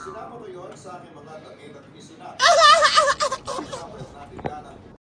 Isinama ko yun sa aking mga damit at isinama.